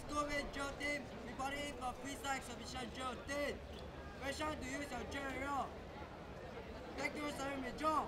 Discovery Joe team reporting for. Question to use your general. Thank you, sir, Thank you,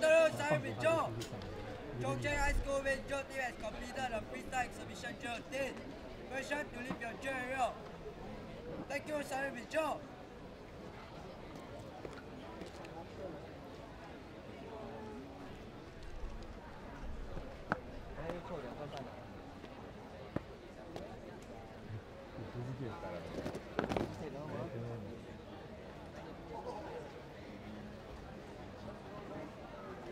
Quarter started with Joe. Chung Cheng High School with Joe team has completed the freestyle exhibition Joe team. Question to leave your general. Thank you, starting with Joe.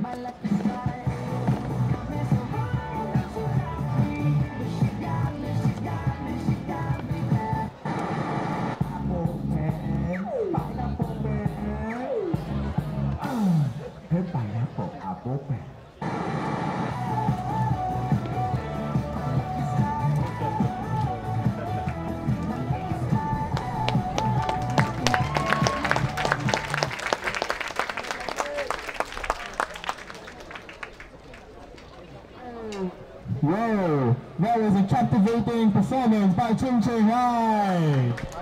My life is right. Whoa, that was a captivating performance by Chung Cheng High.